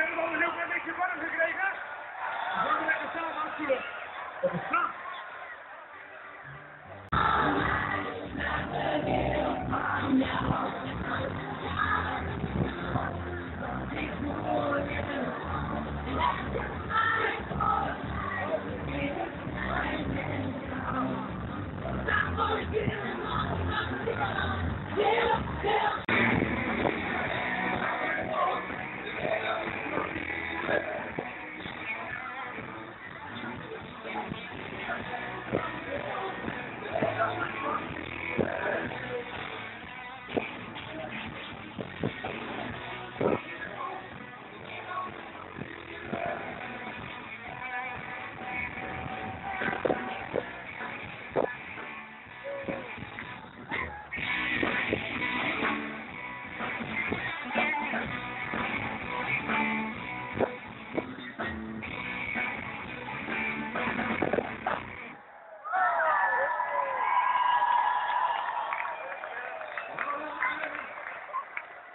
hebben wel een heel klein beetje warm gekregen. We gaan lekker samen afkoelen. Op het strand. Normaal Thank you.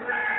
Yeah.